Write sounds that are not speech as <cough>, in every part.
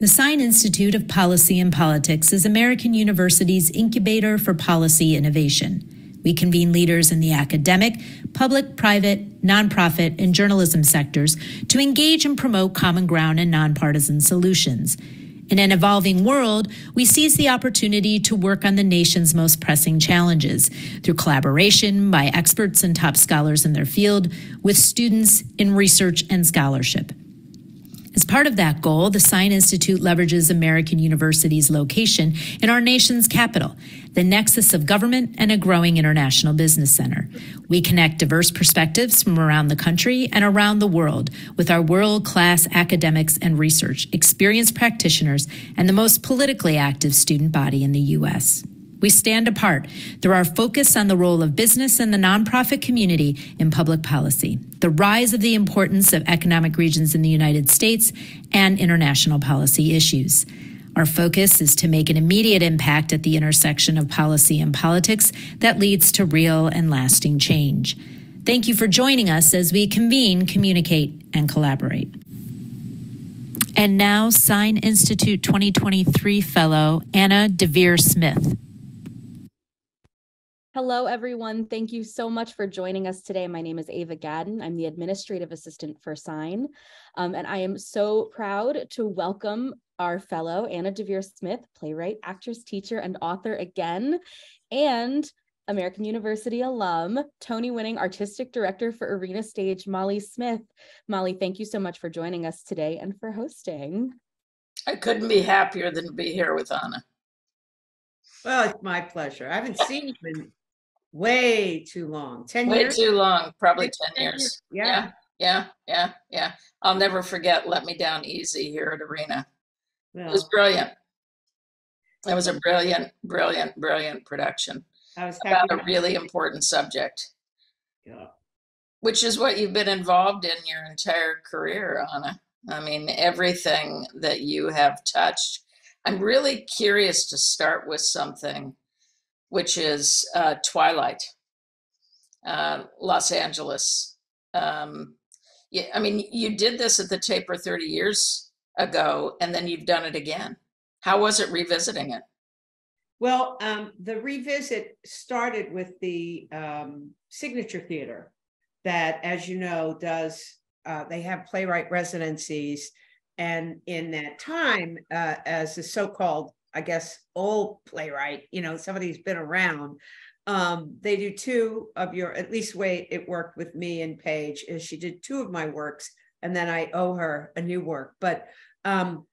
The Sine Institute of Policy and Politics is American University's incubator for policy innovation. We convene leaders in the academic, public, private, nonprofit, and journalism sectors to engage and promote common ground and nonpartisan solutions. In an evolving world, we seize the opportunity to work on the nation's most pressing challenges through collaboration by experts and top scholars in their field with students in research and scholarship. As part of that goal, the Sine Institute leverages American University's location in our nation's capital, the nexus of government and a growing international business center. We connect diverse perspectives from around the country and around the world with our world class academics and research, experienced practitioners, and the most politically active student body in the U.S. We stand apart through our focus on the role of business and the nonprofit community in public policy, the rise of the importance of economic regions in the United States, and international policy issues. Our focus is to make an immediate impact at the intersection of policy and politics that leads to real and lasting change. Thank you for joining us as we convene, communicate, and collaborate. And now, Sine Institute 2023 Fellow Anna Deavere Smith. Hello, everyone. Thank you so much for joining us today. My name is Ava Gadden. I'm the administrative assistant for Sine. Um, and I am so proud to welcome our fellow Anna Deavere Smith, playwright, actress, teacher, and author again, and American University alum, Tony winning artistic director for Arena Stage, Molly Smith. Molly, thank you so much for joining us today and for hosting. I couldn't be happier than to be here with Anna. Well, it's my pleasure. I haven't seen you in way too long. 10 Way years? too long, probably 10 10 years. years, Yeah, yeah. yeah, yeah, yeah. I'll never forget Let Me Down Easy here at Arena. It was brilliant. It was a brilliant, brilliant, brilliant production I was about a really important subject, Yeah. which is what you've been involved in your entire career, Anna. I mean, everything that you have touched. I'm really curious to start with something, which is uh, Twilight, uh, Los Angeles. Um, yeah, I mean, you did this at the taper 30 years ago, and then you've done it again. How was it revisiting it? Well, um, the revisit started with the um, Signature Theater, that, as you know, does uh, they have playwright residencies, and in that time, uh, as the so-called, I guess, old playwright, you know, somebody who's been around, um, they do two of your, at least way it worked with me and Paige is she did two of my works, and then I owe her a new work, but. Um,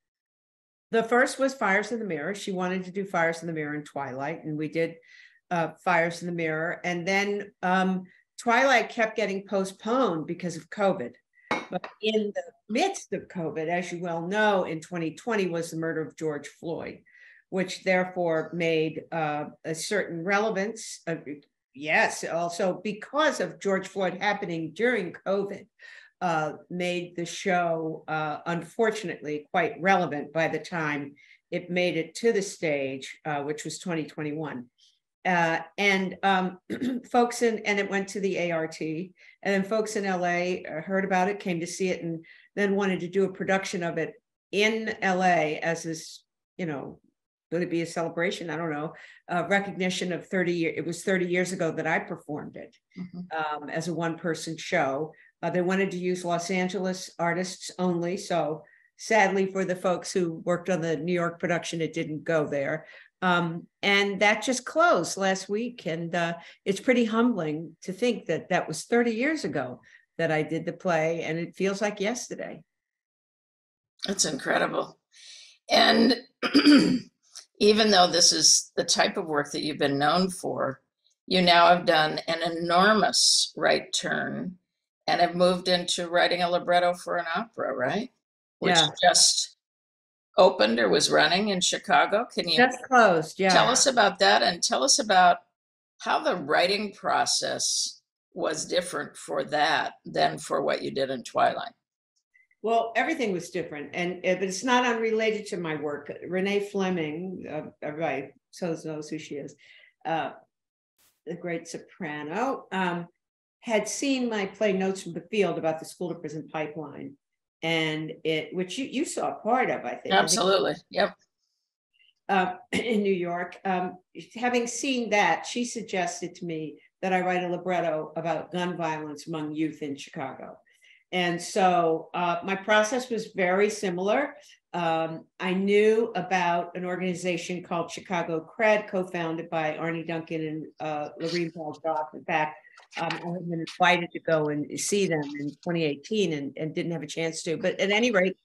the first was Fires in the Mirror. She wanted to do Fires in the Mirror and Twilight, and we did uh, Fires in the Mirror. And then um, Twilight kept getting postponed because of COVID. But in the midst of COVID, as you well know, in 2020 was the murder of George Floyd, which therefore made uh, a certain relevance. Of, yes, also because of George Floyd happening during COVID, uh, made the show, uh, unfortunately, quite relevant by the time it made it to the stage, uh, which was 2021. Uh, and um, <clears throat> folks in, and it went to the ART, and then folks in LA heard about it, came to see it, and then wanted to do a production of it in LA as this, you know, would it be a celebration? I don't know. Uh, recognition of 30 years. It was 30 years ago that I performed it Mhm. um, as a one person show. Uh, they wanted to use Los Angeles artists only. So sadly for the folks who worked on the New York production, it didn't go there. Um, and that just closed last week. And uh, it's pretty humbling to think that that was 30 years ago that I did the play and it feels like yesterday. It's incredible. And <clears throat> even though this is the type of work that you've been known for, you now have done an enormous right turn and have moved into writing a libretto for an opera, right? Which Yeah. just opened or was running in Chicago. Can you Just closed, yeah. tell us about that and tell us about how the writing process was different for that than for what you did in Twilight? Well, everything was different, and but it's not unrelated to my work. Renee Fleming, uh, everybody so knows who she is, uh, the great soprano, um, had seen my play Notes from the Field about the school to prison pipeline, and it, which you, you saw part of, I think. I think- Absolutely. Yep. uh, <clears throat> in New York. Um, having seen that, she suggested to me that I write a libretto about gun violence among youth in Chicago. And so uh, my process was very similar. Um, I knew about an organization called Chicago Cred, co-founded by Arne Duncan and uh, Laurene. In fact, um, I had been invited to go and see them in 2018 and, and didn't have a chance to. But at any rate,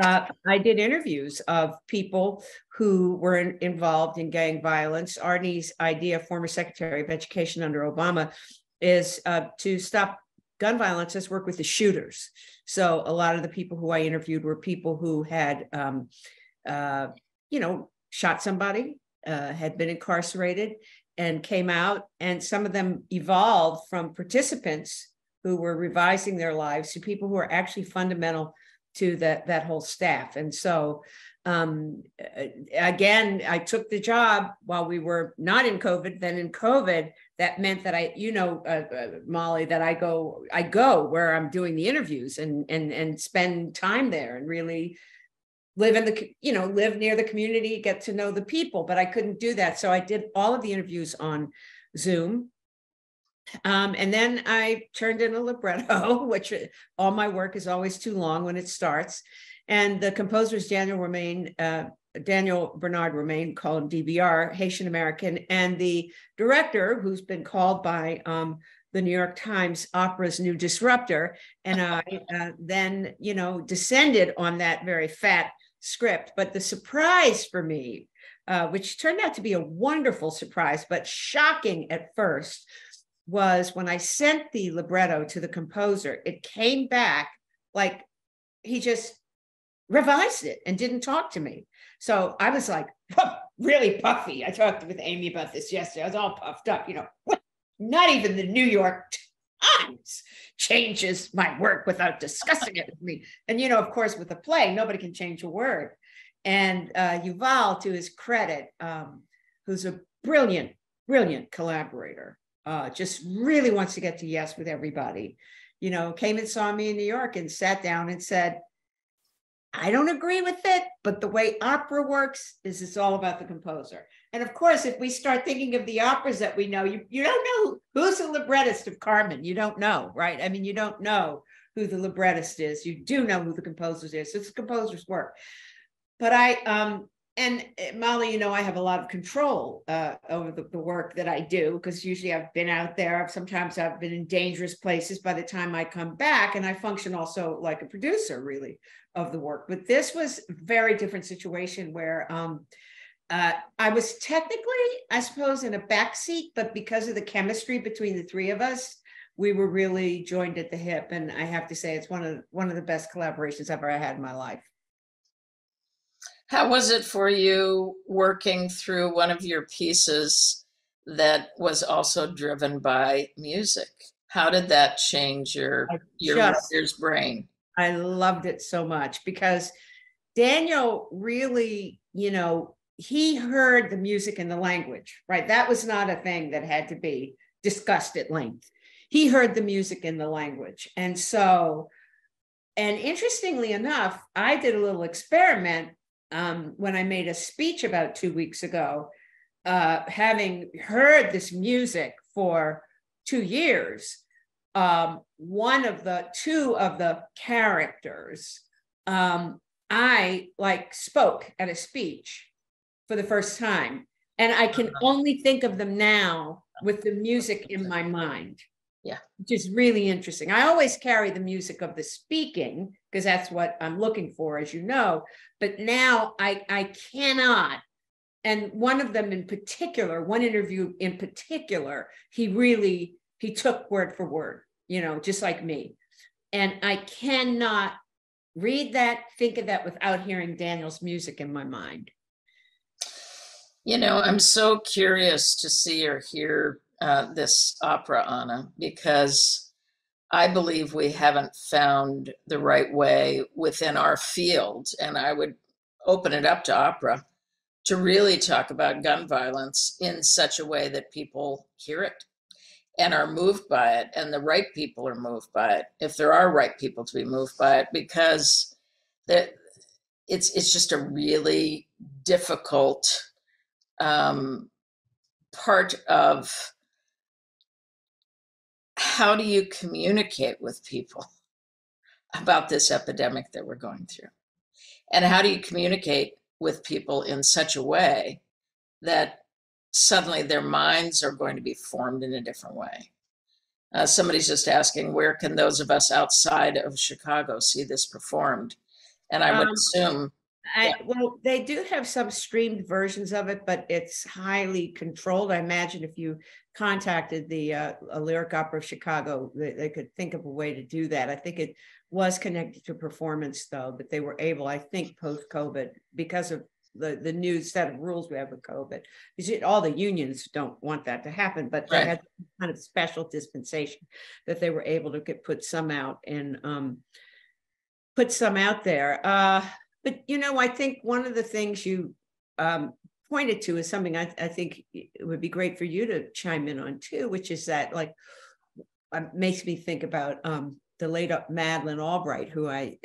uh, I did interviews of people who were in- involved in gang violence. Arne's idea, former Secretary of Education under Obama, is uh, to stop gun violence. Let's with the shooters. So a lot of the people who I interviewed were people who had, um, uh, you know, shot somebody, uh, had been incarcerated, and came out. And some of them evolved from participants who were revising their lives to people who are actually fundamental to that that whole staff. And so um, again, I took the job while we were not in COVID. Then in COVID, that meant that I, you know, uh, uh, Molly, that I go, I go where I'm doing the interviews and and and spend time there and really live in the, you know, live near the community, get to know the people. But I couldn't do that, so I did all of the interviews on Zoom. Um, and then I turned in a libretto, <laughs> which uh, all my work is always too long when it starts. And the composer is Daniel Roumain, uh, Daniel Bernard Roumain, called him DBR, Haitian American, and the director, who's been called by um, the New York Times opera's new disruptor, and I <laughs> uh, then, you know, descended on that very fat script. But the surprise for me, uh, which turned out to be a wonderful surprise, but shocking at first, was when I sent the libretto to the composer, it came back like he just revised it and didn't talk to me. So I was like really puffy. I talked with Amy about this yesterday. I was all puffed up, you know. Not even the New York Times changes my work without discussing it with me. And you know, of course, with a play, nobody can change a word. And uh, Yuval, to his credit, um, who's a brilliant, brilliant collaborator, uh, just really wants to get to yes with everybody. You know, came and saw me in New York and sat down and said, I don't agree with it, but the way opera works is it's all about the composer. And of course, if we start thinking of the operas that we know, you, you don't know who's the librettist of Carmen. You don't know, right? I mean, you don't know who the librettist is. You do know who the composer is. It's the composer's work. But I, um, and uh, Molly, you know, I have a lot of control uh, over the, the work that I do because usually I've been out there. Sometimes I've been in dangerous places by the time I come back, and I function also like a producer, really, of the work. But this was a very different situation where um, uh, I was technically, I suppose, in a backseat, but because of the chemistry between the three of us, we were really joined at the hip. And I have to say, it's one of one of the best collaborations I've ever had in my life. How was it for you working through one of your pieces that was also driven by music? How did that change your your just- writer's brain? I loved it so much because Daniel really, you know, he heard the music and the language, right? That was not a thing that had to be discussed at length. He heard the music and the language. And so, and interestingly enough, I did a little experiment um, when I made a speech about two weeks ago, uh, having heard this music for two years um, one of the two of the characters um, i like spoke at a speech for the first time. And i can only think of them now with the music in my mind Yeah. which is really interesting i always carry the music of the speaking because that's what i'm looking for as you know but now i i cannot and one of them in particular one interview in particular he really he took word for word, you know, just like me. And I cannot read that, think of that without hearing Daniel's music in my mind. You know, I'm so curious to see or hear uh, this opera, Anna, because I believe we haven't found the right way within our field. And I would open it up to opera to really talk about gun violence in such a way that people hear it. and are moved by it and the right people are moved by it if there are right people to be moved by it because that it's it's just a really difficult um, part of how do you communicate with people <laughs> about this epidemic that we're going through and how do you communicate with people in such a way that suddenly their minds are going to be formed in a different way. Uh, somebody's just asking, where can those of us outside of Chicago see this performed? And I would um, assume. I. Well, they do have some streamed versions of it, but it's highly controlled. I imagine if you contacted the uh, Lyric Opera of Chicago, they, they could think of a way to do that. I think it was connected to performance, though, but they were able, I think, post COVID, because of the, the new set of rules we have with COVID. Because all the unions don't want that to happen, but right. they had kind of special dispensation that they were able to get put some out and um, put some out there. Uh, but you know, I think one of the things you um, pointed to is something I, I, think it would be great for you to chime in on too, which is that like uh, makes me think about um, the late Madeleine Albright, who I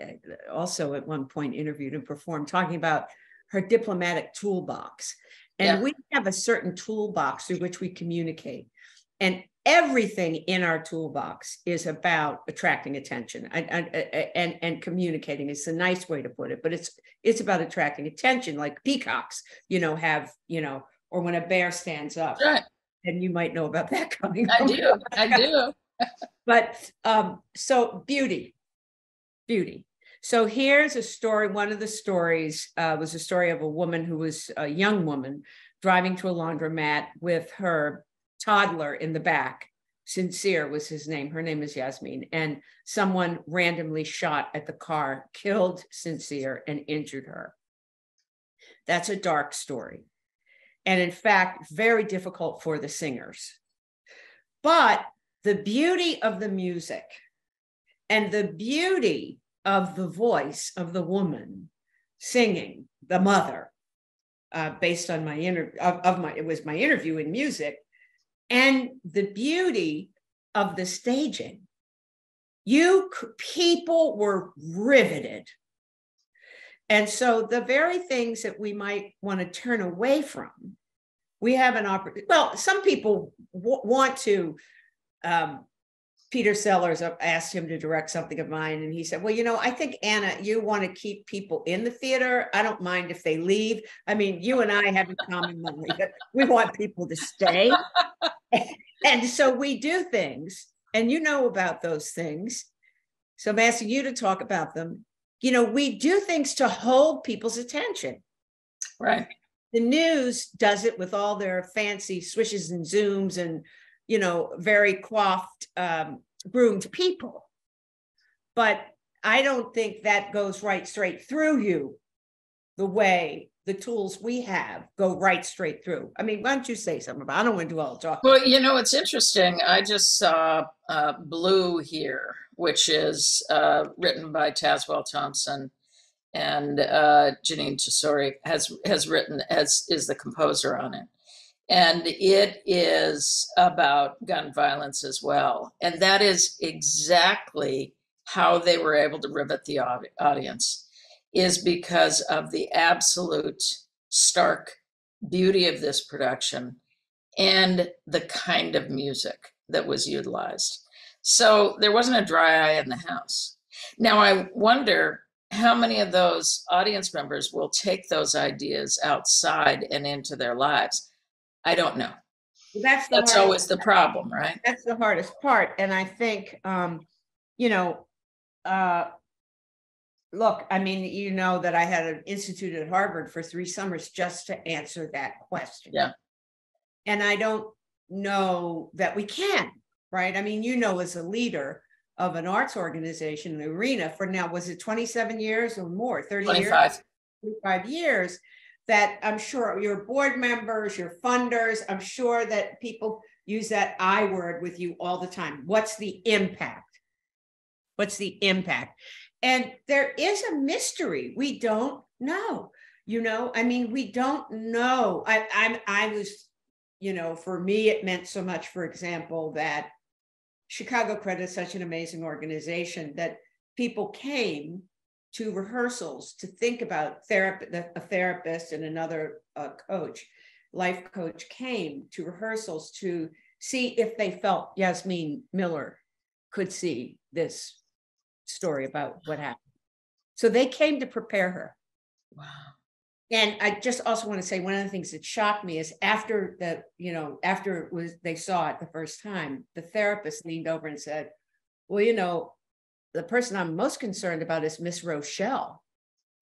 also at one point interviewed and performed, talking about her diplomatic toolbox. And yeah. we have a certain toolbox through which we communicate. And everything in our toolbox is about attracting attention and, and, and, communicating. It's a nice way to put it, but it's it's about attracting attention, like peacocks, you know, have, you know, or when a bear stands up. Right. And you might know about <laughs> that coming. I do. I do. but um, so beauty, beauty. So here's a story. One of the stories uh, was a story of a woman who was a young woman driving to a laundromat with her toddler in the back. Sincere was his name. Her name is Yasmin. And someone randomly shot at the car, killed Sincere, and injured her. That's a dark story. And in fact, very difficult for the singers. But the beauty of the music and the beauty of the voice of the woman singing, the mother, uh, based on my interview of, of my it was my interview in music, and the beauty of the staging. You people were riveted. And so the very things that we might want to turn away from, we have an opportunity. Well, some people w- want to um, Peter Sellars asked him to direct something of mine, and he said, "Well, you know, I think Anna, you want to keep people in the theater. I don't mind if they leave. I mean, you and I have in common that we want people to stay, <laughs> and so we do things, and you know about those things. So I'm asking you to talk about them. You know, we do things to hold people's attention. Right. The news does it with all their fancy swishes and zooms and you know, very coiffed, um, groomed people. But I don't think that goes right straight through you the way the tools we have go right straight through. I mean, why don't you say something about? I don't want to do all the talk. Well, you know, it's interesting. I just saw uh, Blue here, which is uh, written by Tazewell Thompson, and uh, Jeanine Tesori has has written as is the composer on it and it is about gun violence as well. And that is exactly how they were able to rivet the audience, is because of the absolute stark beauty of this production and the kind of music that was utilized. So there wasn't a dry eye in the house. Now, I wonder how many of those audience members will take those ideas outside and into their lives I don't know. That's that's always the problem, right? That's the hardest part, and I think, um, you know, uh, look, I mean, you know that I had an institute at Harvard for three summers just to answer that question. Yeah. And I don't know that we can, right? I mean, you know, as a leader of an arts organization, an arena for now, was it 27 years or more? 30 25. years? 25 years that I'm sure your board members, your funders, I'm sure that people use that I word with you all the time. What's the impact? What's the impact? And there is a mystery. We don't know. You know, I mean, we don't know. I, I'm I was you know, for me, it meant so much, for example, that Chicago Cred is such an amazing organization that people came to rehearsals to think about therapy, a therapist and another uh, coach, life coach came to rehearsals to see if they felt Yasmin Miller could see this story about what happened. So they came to prepare her. Wow. And I just also want to say one of the things that shocked me is after the, you know, after it was they saw it the first time, the therapist leaned over and said, Well, you know, the person I'm most concerned about is Miss Rochelle,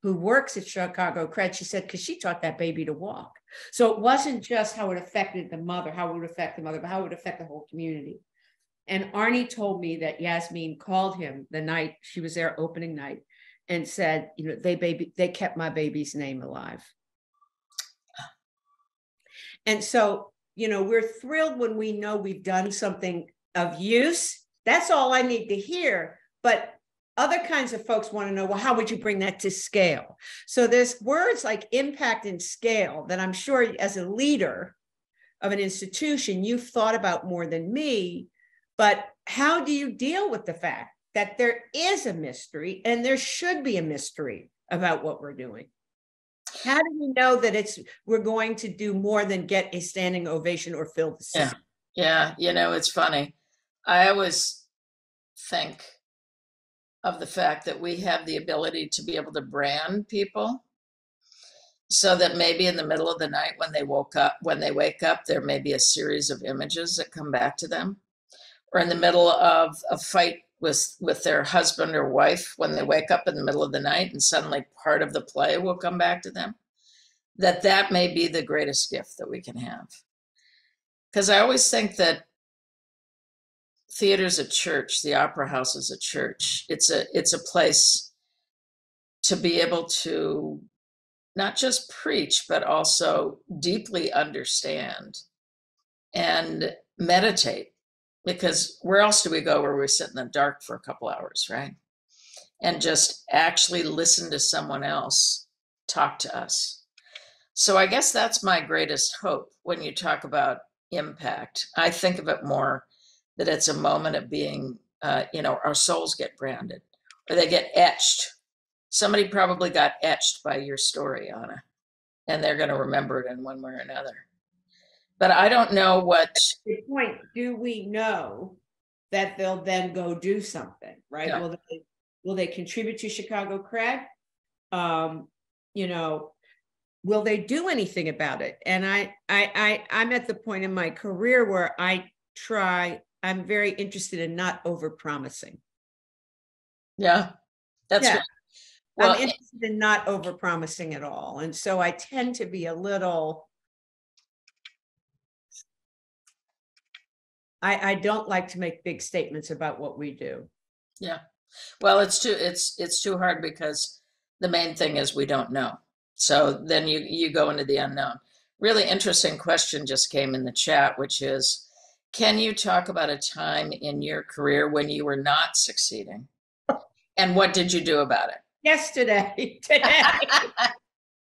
who works at Chicago Cred. She said, because she taught that baby to walk. So it wasn't just how it affected the mother, how it would affect the mother, but how it would affect the whole community. And Arne told me that Yasmin called him the night she was there opening night and said, you know, they baby, they kept my baby's name alive. And so, you know, we're thrilled when we know we've done something of use. That's all I need to hear. But other kinds of folks want to know, well, how would you bring that to scale? So there's words like impact and scale that I'm sure as a leader of an institution, you've thought about more than me. But how do you deal with the fact that there is a mystery and there should be a mystery about what we're doing. How do we know that it's we're going to do more than get a standing ovation or fill the seat? Yeah, yeah. You know, it's funny. I always think of the fact that we have the ability to be able to brand people so that maybe in the middle of the night when they woke up when they wake up there may be a series of images that come back to them. Or in the middle of a fight with with their husband or wife when they wake up in the middle of the night and suddenly part of the play will come back to them that that may be the greatest gift that we can have. Because i always think that theater's a church the opera house is a church it's a it's a place to be able to not just preach but also deeply understand and meditate because where else do we go where we sit in the dark for a couple hours, right? And just actually listen to someone else talk to us. So I guess that's my greatest hope when you talk about impact. I think of it more that it's a moment of being, uh, you know, our souls get branded or they get etched. Somebody probably got etched by your story, Anna, and they're going to remember it in one way or another but I don't know what. The point, do we know that they'll then go do something, right? Yeah. Will they will they contribute to Chicago Cred? Um, you know, will they do anything about it? And I, I, I, I'm at the point in my career where I try. I'm very interested in not over promising. Yeah, that's yeah. Well, I'm interested in not over promising at all, and so I tend to be a little I, I don't like to make big statements about what we do. Yeah. Well, it's too it's it's too hard because the main thing is we don't know. So then you you go into the unknown. Really interesting question just came in the chat, which is can you talk about a time in your career when you were not succeeding? And what did you do about it? Yesterday, <laughs> today.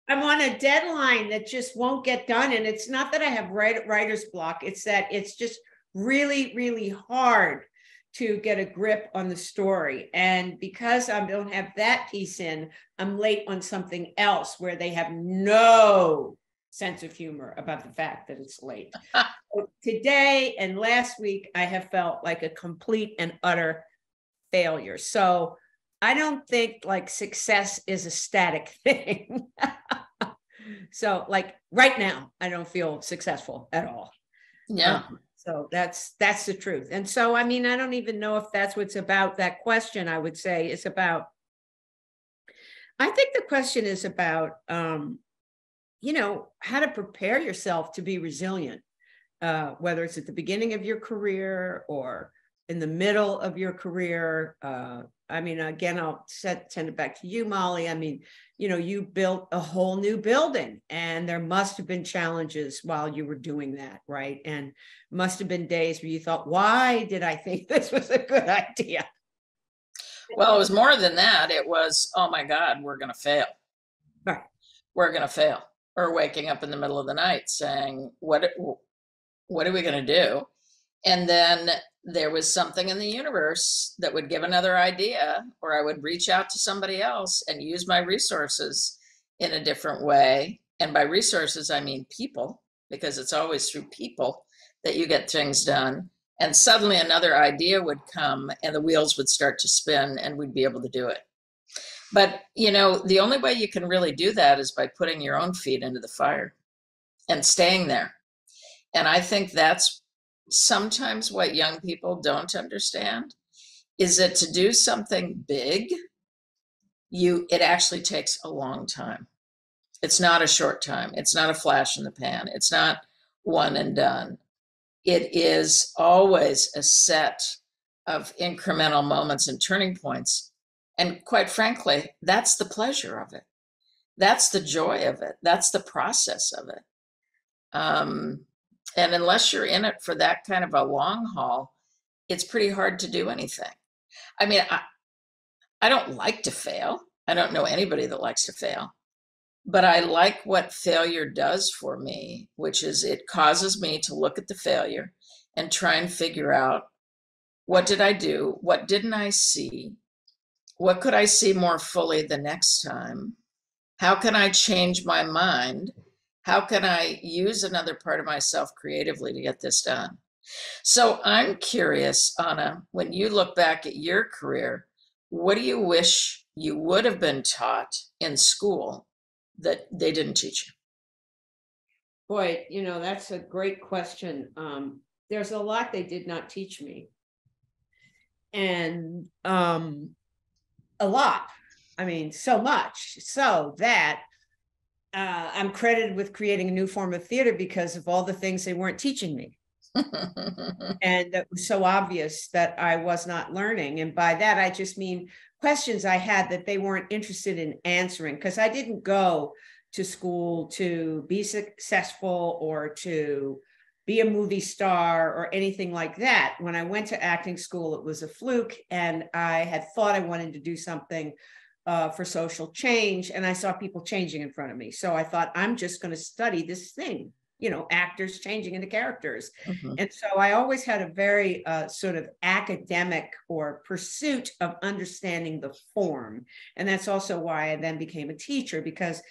I'm on a deadline that just won't get done. And it's not that I have writer's block, it's that it's just really, really hard to get a grip on the story. And because I don't have that piece in, I'm late on something else where they have no sense of humor about the fact that it's late. <laughs> today and last week, I have felt like a complete and utter failure. So I don't think like success is a static <laughs> thing. so, like right now, I don't feel successful at all. Yeah. Um, so that's that's the truth. And so I mean, I don't even know if that's what's about that question, I would say is about I think the question is about um, you know, how to prepare yourself to be resilient, uh, whether it's at the beginning of your career or in the middle of your career. Uh, I mean, again, I'll set, send it back to you, Molly. I mean, you know, you built a whole new building and there must have been challenges while you were doing that, right? And must have been days where you thought, why did I think <laughs> this was a good idea? Well, it was more than that. It was, oh my God, we're going to fail. Right. We're going to fail. Or waking up in the middle of the night saying, what, what are we going to do? And then there was something in the universe that would give another idea, or I would reach out to somebody else and use my resources in a different way. And by resources, I mean people, because it's always through people that you get things done. And suddenly another idea would come and the wheels would start to spin and we'd be able to do it. But, you know, the only way you can really do that is by putting your own feet into the fire and staying there. And I think that's sometimes what young people don't understand is that to do something big, you it actually takes a long time. It's not a short time. It's not a flash in the pan. It's not one and done. It is always a set of incremental moments and turning points. And quite frankly, that's the pleasure of it. That's the joy of it. That's the process of it. Um, and unless you're in it for that kind of a long haul, it's pretty hard to do anything. I mean, I, I don't like to fail. I don't know anybody that likes to fail. But I like what failure does for me, which is it causes me to look at the failure and try and figure out what did I do? What didn't I see? What could I see more fully the next time? How can I change my mind how can I use another part of myself creatively to get this done? So I'm curious, Anna, when you look back at your career, what do you wish you would have been taught in school that they didn't teach you? Boy, you know, that's a great question. Um, there's a lot they did not teach me. And um, a lot. I mean, so much so that uh, I'm credited with creating a new form of theater because of all the things they weren't teaching me. <laughs> and that was so obvious that I was not learning. And by that, I just mean questions I had that they weren't interested in answering because I didn't go to school to be successful or to be a movie star or anything like that. When I went to acting school, it was a fluke, and I had thought I wanted to do something uh, for social change, and I saw people changing in front of me. So I thought, I'm just going to study this thing, you know, actors changing into characters. Mm-hmm. And so I always had a very uh, sort of academic or pursuit of understanding the form. And that's also why I then became a teacher because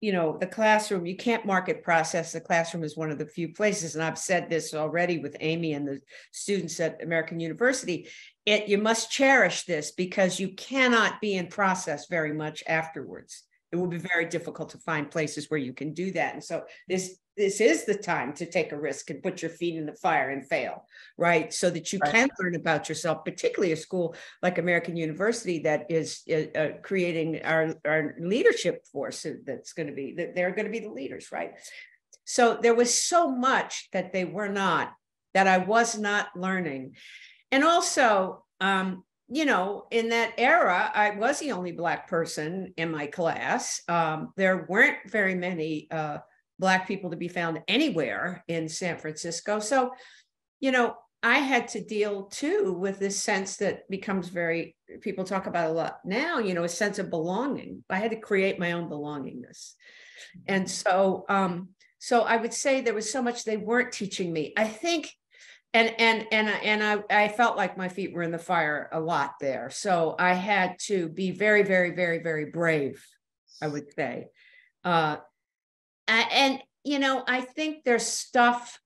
you know the classroom you can't market process the classroom is one of the few places and i've said this already with amy and the students at american university it you must cherish this because you cannot be in process very much afterwards. It will be very difficult to find places where you can do that and so this this is the time to take a risk and put your feet in the fire and fail right so that you right. can learn about yourself particularly a school like american university that is uh, uh creating our, our leadership force that's going to be that they're going to be the leaders right so there was so much that they were not that i was not learning and also um, you know, in that era, I was the only Black person in my class. Um, there weren't very many uh, Black people to be found anywhere in San Francisco. So, you know, I had to deal too with this sense that becomes very, people talk about a lot now, you know, a sense of belonging. I had to create my own belongingness. And so, um, so I would say there was so much they weren't teaching me. I think and and and and I, I felt like my feet were in the fire a lot there so i had to be very very very very brave i would say uh and you know i think there's stuff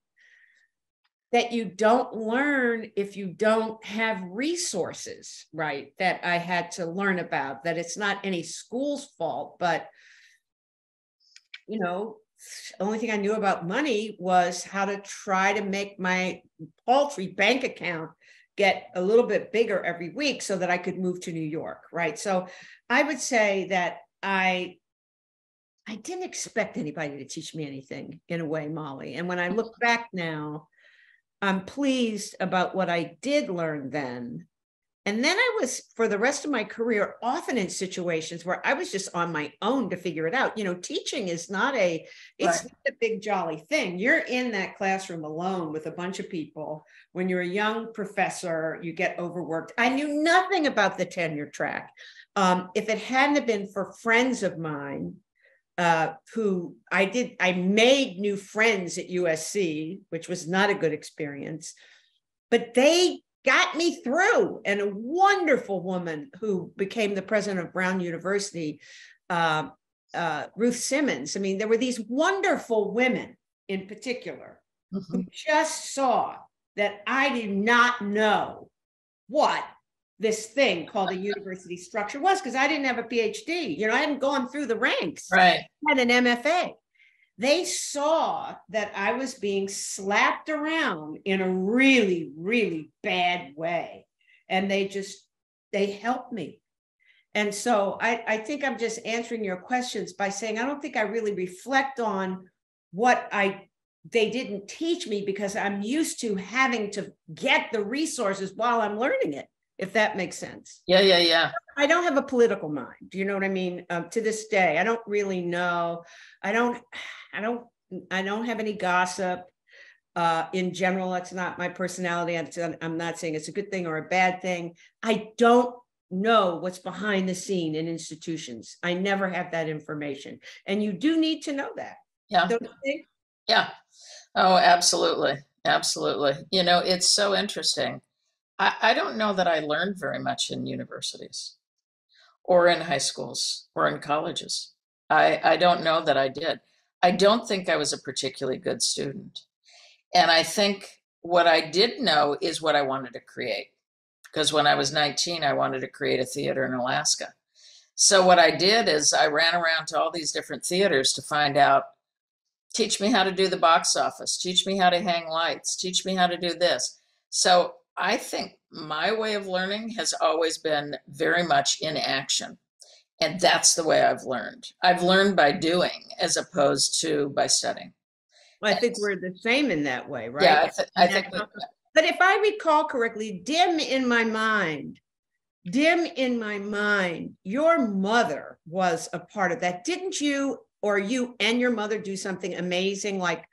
that you don't learn if you don't have resources right that i had to learn about that it's not any school's fault but you know only thing I knew about money was how to try to make my paltry bank account get a little bit bigger every week so that I could move to New York, right? So I would say that I I didn't expect anybody to teach me anything in a way, Molly. And when I look back now, I'm pleased about what I did learn then and then I was, for the rest of my career, often in situations where I was just on my own to figure it out. You know, teaching is not a, it's right. not a big jolly thing. You're in that classroom alone with a bunch of people. When you're a young professor, you get overworked. I knew nothing about the tenure track. Um, if it hadn't been for friends of mine uh, who I did, I made new friends at USC, which was not a good experience, but they got me through. And a wonderful woman who became the president of Brown University, uh, uh, Ruth Simmons. I mean, there were these wonderful women in particular mm-hmm. who just saw that I did not know what this thing called a university structure was because I didn't have a PhD. You know, I hadn't gone through the ranks. Right. I had an MFA. They saw that I was being slapped around in a really, really bad way. And they just, they helped me. And so I, I think I'm just answering your questions by saying I don't think I really reflect on what I they didn't teach me because I'm used to having to get the resources while I'm learning it, if that makes sense. Yeah, yeah, yeah. I don't have a political mind. Do you know what I mean? Um, to this day, I don't really know. I don't, I don't, I don't have any gossip. Uh, in general, that's not my personality. I'm, I'm not saying it's a good thing or a bad thing. I don't know what's behind the scene in institutions. I never have that information. And you do need to know that. Yeah. Yeah. Oh, absolutely. Absolutely. You know, it's so interesting. I, I don't know that I learned very much in universities or in high schools or in colleges. I, I don't know that I did. I don't think I was a particularly good student. And I think what I did know is what I wanted to create. Because when I was 19, I wanted to create a theater in Alaska. So what I did is I ran around to all these different theaters to find out teach me how to do the box office, teach me how to hang lights, teach me how to do this. So I think my way of learning has always been very much in action. And that's the way I've learned. I've learned by doing as opposed to by studying. Well, I think we're the same in that way, right? Yeah, I, th- I think. But if I recall correctly, dim in my mind, dim in my mind, your mother was a part of that. Didn't you or you and your mother do something amazing like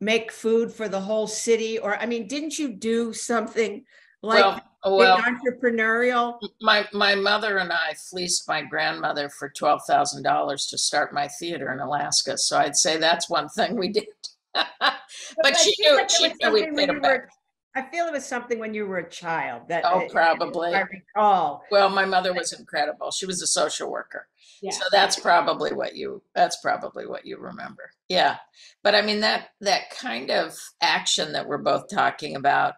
make food for the whole city or i mean didn't you do something like well, oh, well entrepreneurial my my mother and i fleeced my grandmother for $12000 to start my theater in alaska so i'd say that's one thing we did <laughs> but, but she knew she knew we paid her back I feel it was something when you were a child that oh probably I recall. Well, my mother was incredible. She was a social worker. So that's probably what you that's probably what you remember. Yeah. But I mean that that kind of action that we're both talking about,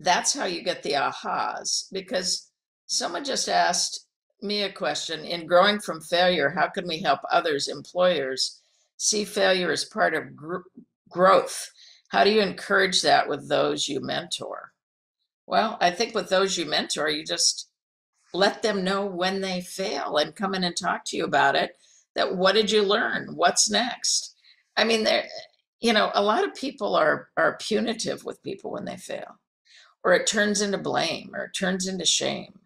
that's how you get the ahas because someone just asked me a question in growing from failure, how can we help others employers see failure as part of gr- growth? How do you encourage that with those you mentor? Well, I think with those you mentor, you just let them know when they fail and come in and talk to you about it. That what did you learn? What's next? I mean, there, you know, a lot of people are are punitive with people when they fail, or it turns into blame, or it turns into shame,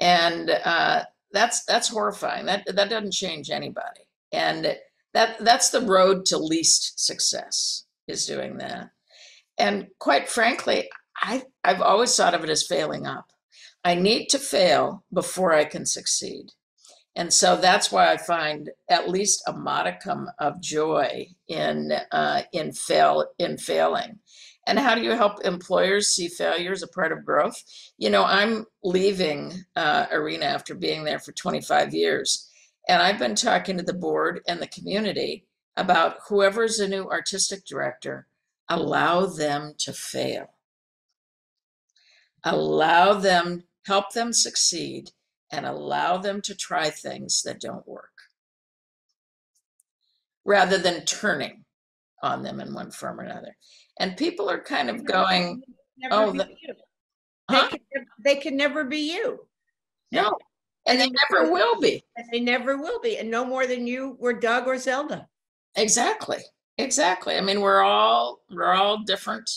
and uh, that's that's horrifying. That that doesn't change anybody, and that that's the road to least success is doing that. And quite frankly, I, I've always thought of it as failing up. I need to fail before I can succeed. And so that's why I find at least a modicum of joy in uh, in fail in failing. And how do you help employers see failure as a part of growth? You know, I'm leaving uh, Arena after being there for 25 years, and I've been talking to the board and the community about whoever's a new artistic director, allow them to fail. Allow them, help them succeed, and allow them to try things that don't work rather than turning on them in one form or another. And people are kind of going, oh, the, huh? they, can, they can never be you. No, and, and they, they never will be. And they never will be. And no more than you were Doug or Zelda. Exactly. Exactly. I mean, we're all we're all different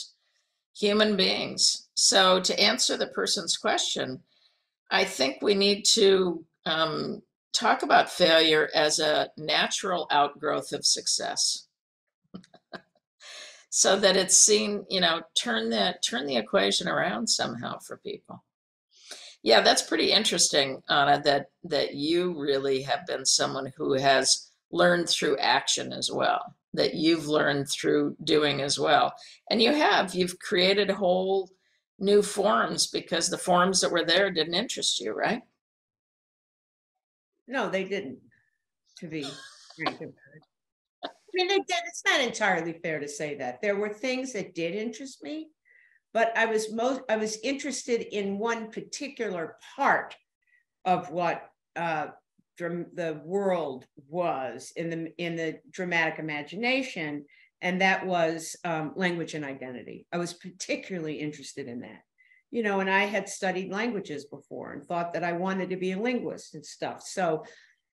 human beings. So to answer the person's question, I think we need to um, talk about failure as a natural outgrowth of success. <laughs> so that it's seen, you know, turn the turn the equation around somehow for people. Yeah, that's pretty interesting, Anna, that that you really have been someone who has learned through action as well, that you've learned through doing as well. And you have, you've created whole new forums because the forums that were there didn't interest you, right? No, they didn't, to be frank about it. I mean, did, it's not entirely fair to say that. There were things that did interest me, but I was most, I was interested in one particular part of what uh, the world was in the in the dramatic imagination, and that was um, language and identity. I was particularly interested in that, you know, and I had studied languages before and thought that I wanted to be a linguist and stuff. So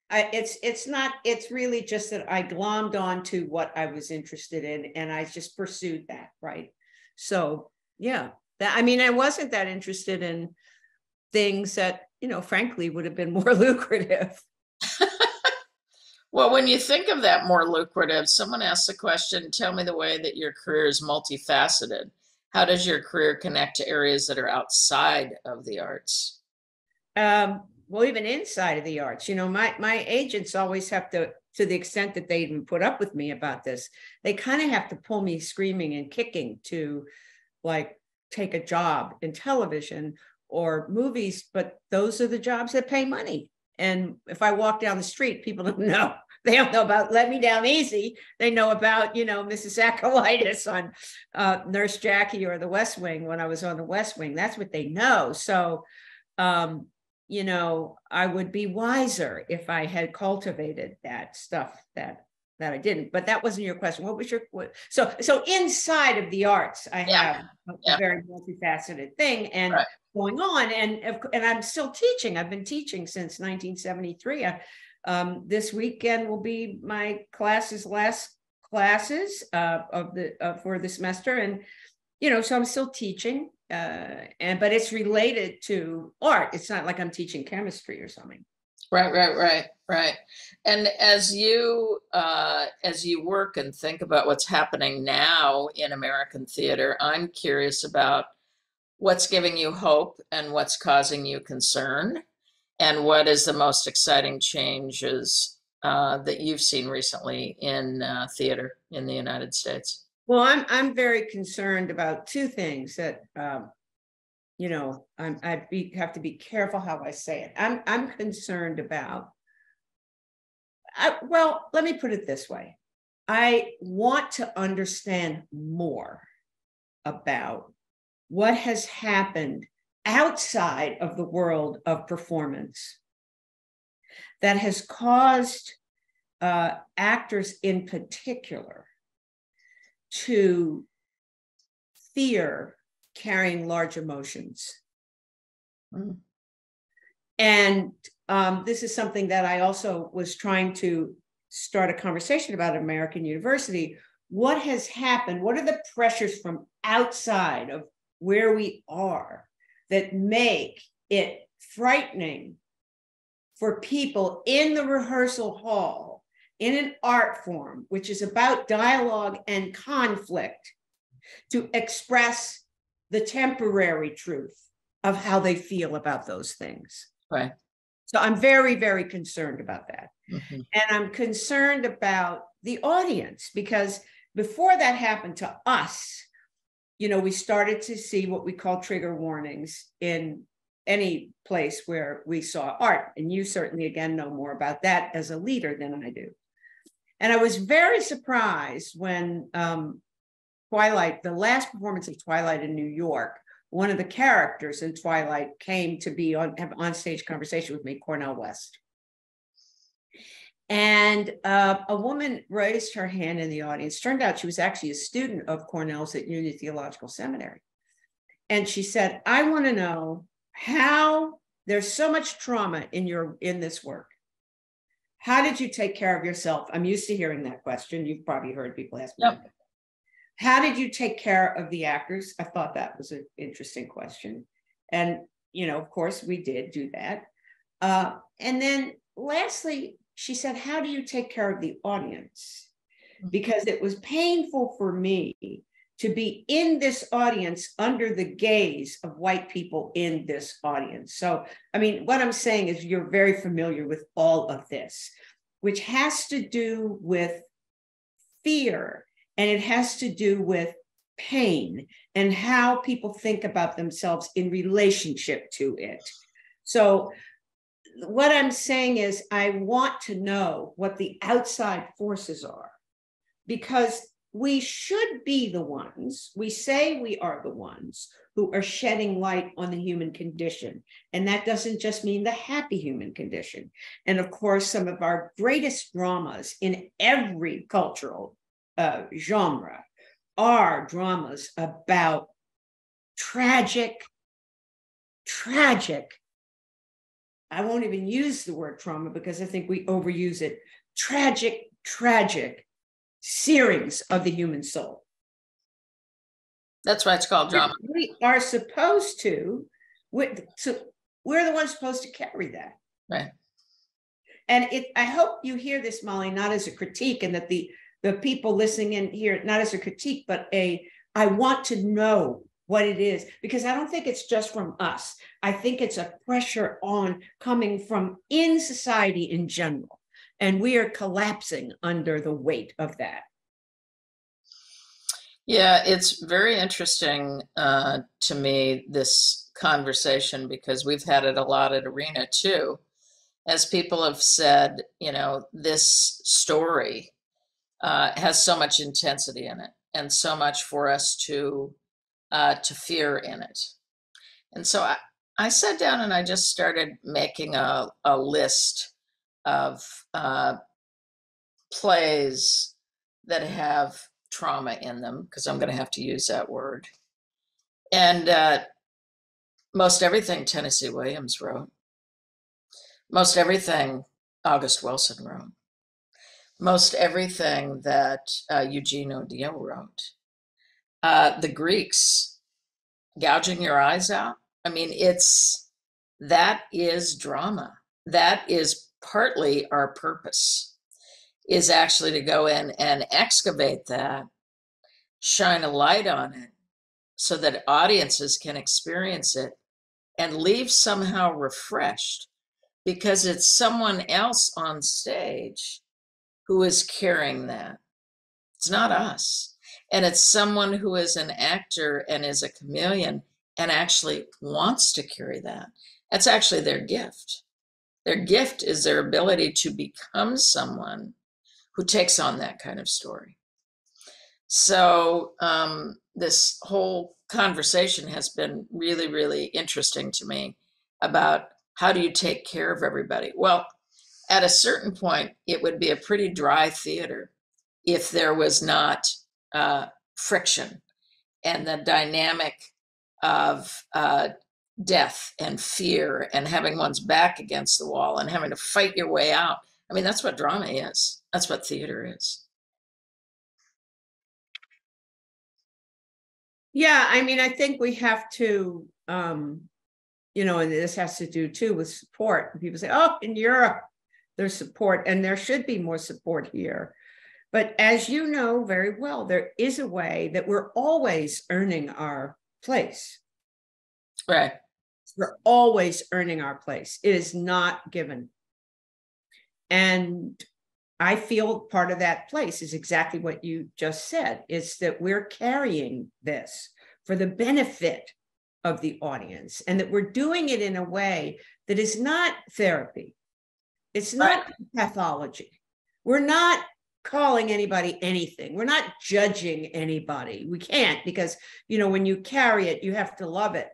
I, it's it's not it's really just that I glommed on to what I was interested in and I just pursued that right so yeah that I mean I wasn't that interested in things that you know frankly would have been more <laughs> lucrative <laughs> well when you think of that more lucrative someone asks a question tell me the way that your career is multifaceted. How does your career connect to areas that are outside of the arts? Um well even inside of the arts you know my my agents always have to to the extent that they even put up with me about this they kind of have to pull me screaming and kicking to like take a job in television or movies but those are the jobs that pay money and if i walk down the street people <laughs> don't know. They don't know about let me down easy. They know about you know mrs Akalitus on uh, nurse jackie or the west wing when i was on the west wing. That's what they know. So um, you know, I would be wiser if I had cultivated that stuff that that I didn't. But that wasn't your question. What was your what, so so inside of the arts, I yeah. have a, yeah. very multifaceted thing and right. going on, and and I'm still teaching. I've been teaching since 1973. I, um, this weekend will be my classes last classes uh, of the uh, for the semester, and you know, so I'm still teaching uh, and but it's related to art. It's not like I'm teaching chemistry or something. Right, right, right, right. And as you uh, as you work and think about what's happening now in American theater, I'm curious about what's giving you hope and what's causing you concern, and what is the most exciting changes uh, that you've seen recently in uh, theater in the United States. Well, I'm I'm very concerned about two things that um, you know I'm I be, have to be careful how I say it. I'm I'm concerned about. I, well, let me put it this way: I want to understand more about what has happened outside of the world of performance that has caused uh, actors in particular to fear carrying large emotions. Mm. And um, this is something that I also was trying to start a conversation about at American University. What has happened? What are the pressures from outside of where we are that make it frightening for people in the rehearsal hall in an art form, which is about dialogue and conflict, to express the temporary truth of how they feel about those things. Right. So I'm very, very concerned about that. Mm-hmm. And I'm concerned about the audience because before that happened to us, you know, we started to see what we call trigger warnings in any place where we saw art. And you certainly, again, know more about that as a leader than I do. And I was very surprised when um, Twilight, the last performance of Twilight in New York, one of the characters in Twilight came to be on have on stage conversation with me, Cornel West. And uh, a woman raised her hand in the audience. Turned out she was actually a student of Cornel's at Union Theological Seminary. And she said, I want to know how there's so much trauma in your in this work. How did you take care of yourself? I'm used to hearing that question. You've probably heard people ask me. Yep. How did you take care of the actors? I thought that was an interesting question. And, you know, of course, we did do that. Uh, and then lastly, she said, How do you take care of the audience? Mm-hmm. Because it was painful for me to be in this audience under the gaze of white people in this audience. So, I mean, what I'm saying is you're very familiar with all of this. which has to do with fear and it has to do with pain and how people think about themselves in relationship to it. So, what I'm saying is, I want to know what the outside forces are because we should be the ones, we say we are the ones who are shedding light on the human condition. And that doesn't just mean the happy human condition. And of course, some of our greatest dramas in every cultural uh, genre are dramas about tragic, tragic. I won't even use the word trauma because I think we overuse it. Tragic, tragic searings of the human soul. That's why it's called drama. We are supposed to, we're, so we're the ones supposed to carry that. Right. And it, I hope you hear this, Molly, not as a critique, and that the the people listening in here, not as a critique, but a I want to know what it is because I don't think it's just from us. I think it's a pressure on coming from in society in general. And we are collapsing under the weight of that. Yeah, it's very interesting uh, to me, this conversation, because we've had it a lot at Arena too. As people have said, you know, this story uh, has so much intensity in it and so much for us to uh, to fear in it. And so I, I sat down and I just started making a, a list of uh, plays that have trauma in them, because I'm going to have to use that word. And uh, most everything Tennessee Williams wrote, most everything August Wilson wrote, most everything that uh, Eugene O'Neill wrote. Uh, the Greeks gouging your eyes out. I mean, it's that is drama. That is partly our purpose is actually to go in and excavate that, shine a light on it so that audiences can experience it and leave somehow refreshed because it's someone else on stage who is carrying that. It's not us. And it's someone who is an actor and is a chameleon and actually wants to carry that. That's actually their gift. Their gift is their ability to become someone who takes on that kind of story. So, um, this whole conversation has been really, really interesting to me about how do you take care of everybody? Well, at a certain point, it would be a pretty dry theater if there was not uh, friction and the dynamic of uh, death and fear and having one's back against the wall and having to fight your way out. I mean, that's what drama is. That's what theater is. Yeah, I mean, I think we have to, um, you know, and this has to do too with support. People say, oh, in Europe, there's support, and there should be more support here. But as you know very well, there is a way that we're always earning our place. Right. We're always earning our place. It is not given. And I feel part of that place is exactly what you just said is that we're carrying this for the benefit of the audience and that we're doing it in a way that is not therapy. It's not right. pathology. We're not calling anybody anything. We're not judging anybody. We can't because, you know, when you carry it, you have to love it.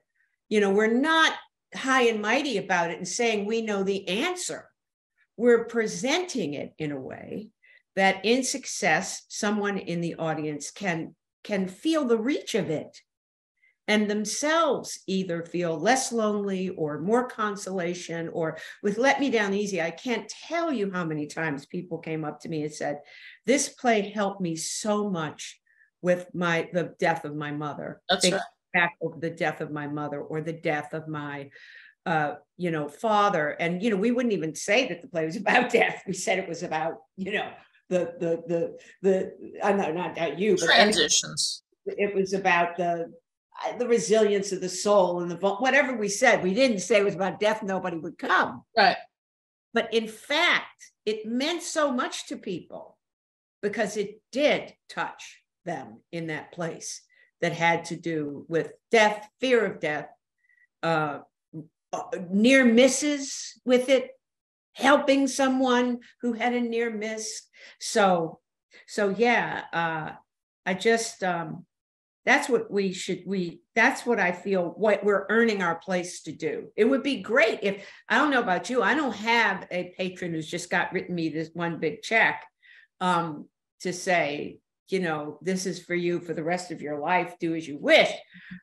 You know, we're not high and mighty about it and saying we know the answer. We're presenting it in a way that in success, someone in the audience can can feel the reach of it and themselves either feel less lonely or more consolation or with let me down easy i can't tell you how many times people came up to me and said this play helped me so much with my the death of my mother That's right. back over the death of my mother or the death of my uh, you know, father. And, you know, we wouldn't even say that the play was <laughs> about death. We said it was about, you know, the, the, the, the, I know not about you, but transitions. It was about the, the resilience of the soul and the whatever we said. We didn't say it was about death. Nobody would come. Right. but in fact, it meant so much to people because it did touch them in that place that had to do with death, fear of death, uh, uh, near misses with it, helping someone who had a near miss. So, so yeah, uh, I just um, that's what we should we that's what I feel what we're earning our place to do. It would be great if I don't know about you, I don't have a patron who's just got written me this one big check um, to say, you know, this is for you for the rest of your life. Do as you wish.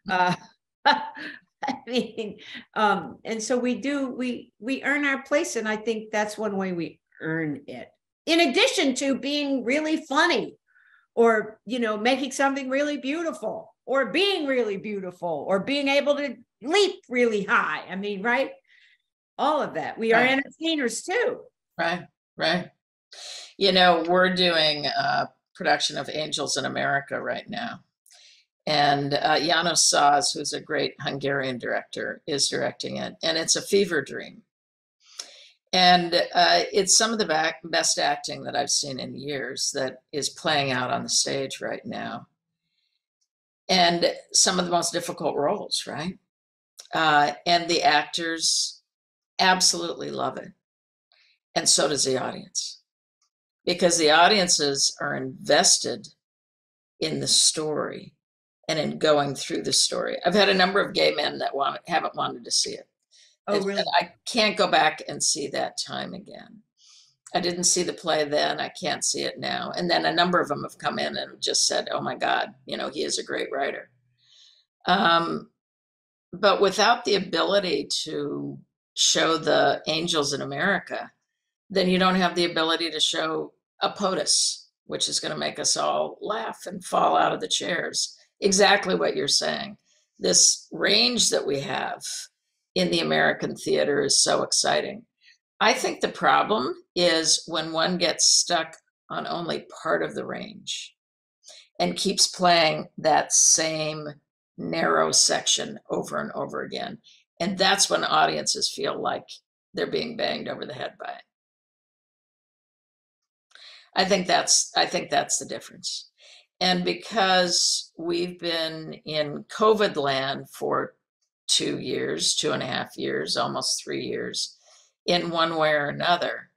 Uh, <laughs> I mean, um, and so we do, we we earn our place, and I think that's one way we earn it. In addition to being really funny, or you know, making something really beautiful, or being really beautiful, or being able to leap really high. I mean, right? All of that. We are entertainers too. Right, right. You know, we're doing a production of Angels in America right now and uh, János Szász, who's a great Hungarian director, is directing it, and it's a fever dream. And uh, it's some of the back, best acting that I've seen in years that is playing out on the stage right now. And some of the most difficult roles, right? Uh, and the actors absolutely love it. And so does the audience. Because the audiences are invested in the story and in going through the story. I've had a number of gay men that want haven't wanted to see it. Oh, really? I can't go back and see that time again. I didn't see the play then. I can't see it now. And then a number of them have come in and just said, "Oh my God, you know, he is a great writer." Um, but without the ability to show the angels in America, then you don't have the ability to show a POTUS, which is going to make us all laugh and fall out of the chairs exactly what you're saying. This range that we have in the American theater is so exciting. I think the problem is when one gets stuck on only part of the range and keeps playing that same narrow section over and over again. And that's when audiences feel like they're being banged over the head by it. I think that's I think that's the difference. And because we've been in COVID land for two years, two and a half years, almost three years, in one way or another,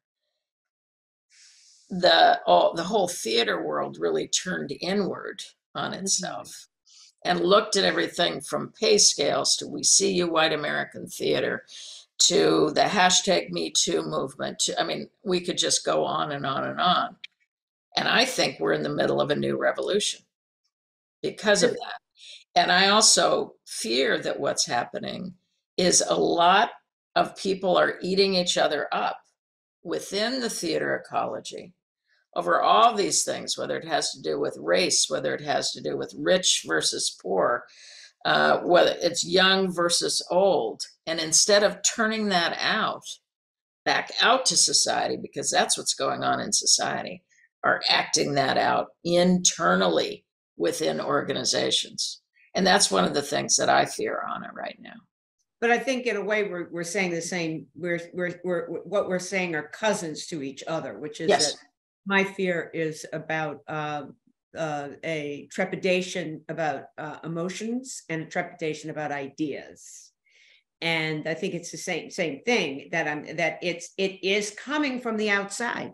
the all, the whole theater world really turned inward on mm-hmm. itself and looked at everything from pay scales to we see you white american theater to the hashtag me too movement to, i mean we could just go on and on and on and I think we're in the middle of a new revolution because of that. And I also fear that what's happening is a lot of people are eating each other up within the theater ecology over all these things, whether it has to do with race, whether it has to do with rich versus poor, uh, whether it's young versus old. And instead of turning that out, back out to society, because that's what's going on in society, are acting that out internally within organizations. And that's one of the things that I fear on it right now. But I think in a way we're, we're saying the same, we're, we're, we're, what we're saying are cousins to each other, which is yes. that my fear is about uh, uh, a trepidation about uh, emotions and a trepidation about ideas and i think it's the same same thing that i'm that it's it is coming from the outside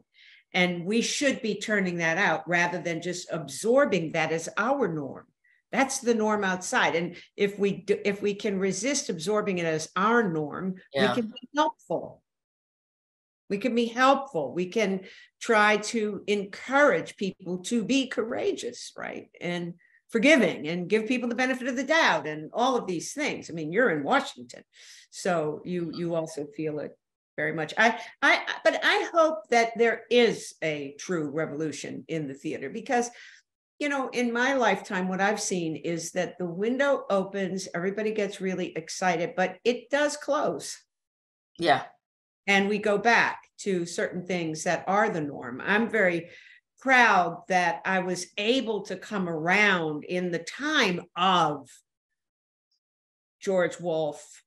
and we should be turning that out rather than just absorbing that as our norm. That's the norm outside. And if we do, if we can resist absorbing it as our norm, yeah. we can be helpful. We can be helpful. We can try to encourage people to be courageous, right? And forgiving and give people the benefit of the doubt and all of these things. I mean, you're in Washington. So you mm-hmm. you also feel it very much. I, I, but I hope that there is a true revolution in the theater because, you know, in my lifetime, what I've seen is that the window opens, everybody gets really excited, but it does close. Yeah. And we go back to certain things that are the norm. I'm very proud that I was able to come around in the time of George Wolfe,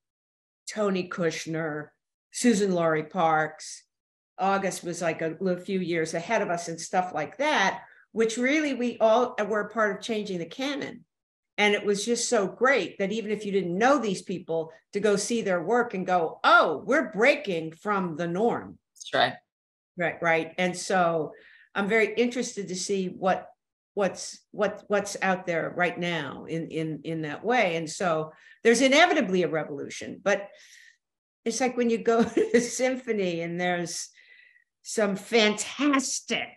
Tony Kushner, Suzan-Lori Parks, August was like a, a few years ahead of us and stuff like that, which really we all were part of changing the canon. And it was just so great that even if you didn't know these people, to go see their work and go, oh, we're breaking from the norm. That's right. Right, right. And so I'm very interested to see what what's what what's out there right now in in in that way. And so there's inevitably a revolution, but it's like when you go <laughs> to a symphony and there's some fantastic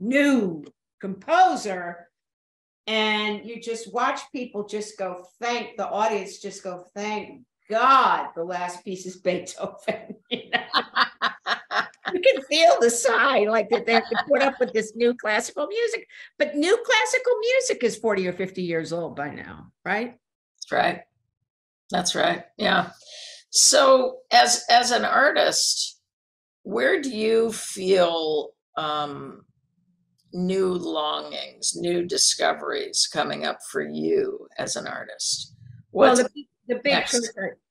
new composer and you just watch people just go thank the audience just go thank god the last piece is beethoven. <laughs> You, know? you can feel the sigh like that they have to put up with this new classical music. But new classical music is 40 or 50 years old by now right? That's right. That's right yeah. So as as an artist where do you feel um new longings, new discoveries coming up for you as an artist? What's well, the, the big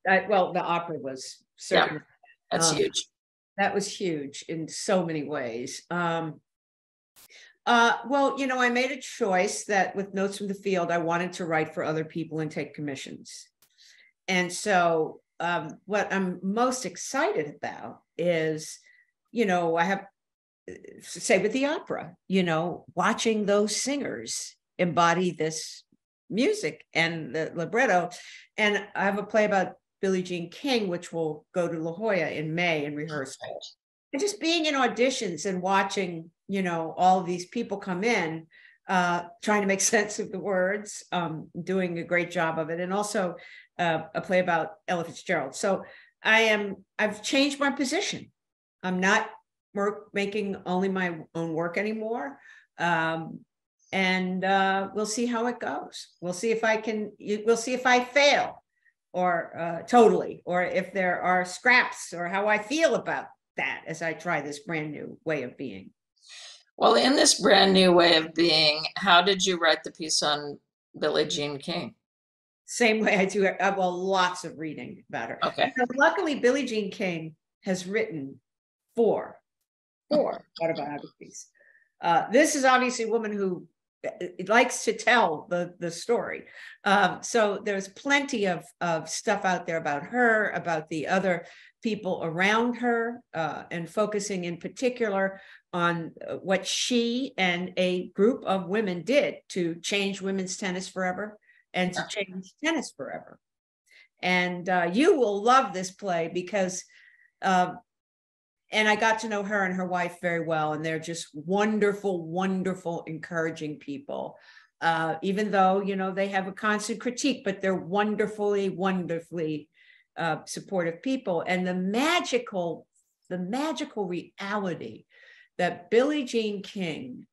uh, well, the opera was certainly yeah, that's um, huge. That was huge in so many ways. Um, uh, well, you know, I made a choice that with Notes from the Field, I wanted to write for other people and take commissions. And so, um, what I'm most excited about is, you know, I have say with the opera, you know, watching those singers embody this music and the libretto. And I have a play about Billie Jean King, which will go to La Jolla in May and rehearsal. And just being in auditions and watching, you know, all these people come in, uh, trying to make <laughs> sense of the words, um, doing a great job of it, and also uh, a play about Ella Fitzgerald. So I am, I've changed my position. I'm not work making only my own work anymore. Um, and uh, we'll see how it goes. We'll see if I can, we'll see if I fail or uh, totally, or if there are scraps or how I feel about that as I try this brand new way of being. Well, in this brand new way of being, how did you write the piece on Billie Jean King? Same way I do. Uh, well, lots of reading about her. Okay. So luckily, Billie Jean King has written four four autobiographies. Uh, this is obviously a woman who uh, likes to tell the the story. Um, so there's plenty of of stuff out there about her, about the other people around her, uh, and focusing in particular on uh, what she and a group of women did to change women's tennis forever and to change tennis forever. And uh, you will love this play because uh, and I got to know her and her wife very well, and they're just wonderful, wonderful, encouraging people. Uh, even though you know they have a constant critique, but they're wonderfully, wonderfully uh, supportive people. And the magical, the magical reality that Billie Jean King,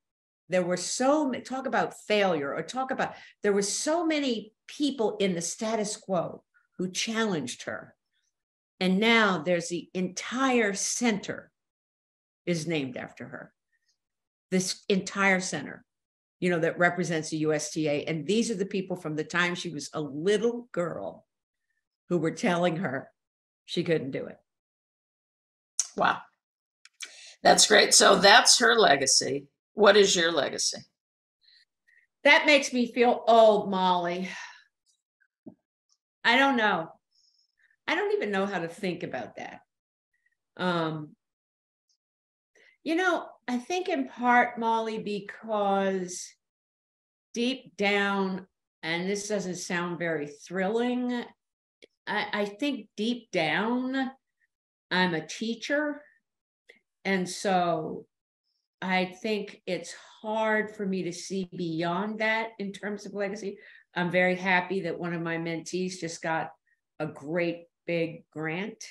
there were so talk about failure or talk about there were so many people in the status quo who challenged her and now there's the entire center is named after her. This entire center, you know, that represents the USTA. And these are the people from the time she was a little girl who were telling her she couldn't do it. Wow. That's great. So that's her legacy. What is your legacy? That makes me feel old, Molly. I don't know. I don't even know how to think about that. Um, you know, I think in part, Molly, because deep down, and this doesn't sound very thrilling, I, I think deep down, I'm a teacher. And so I think it's hard for me to see beyond that in terms of legacy. I'm very happy that one of my mentees just got a great big grant.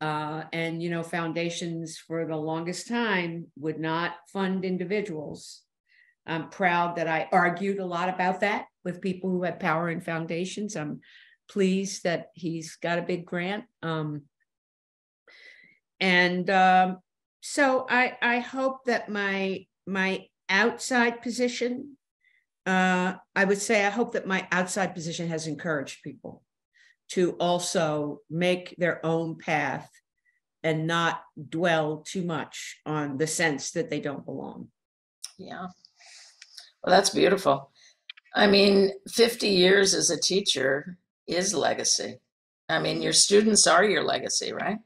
Uh, and, you know, foundations for the longest time would not fund individuals. I'm proud that I argued a lot about that with people who had power in foundations. I'm pleased that he's got a big grant. Um, and um, so I, I hope that my my outside position, uh, I would say I hope that my outside position has encouraged people to also make their own path and not dwell too much on the sense that they don't belong. Yeah. Well, that's beautiful. I mean, 50 years as a teacher is legacy. I mean, your students are your legacy, right?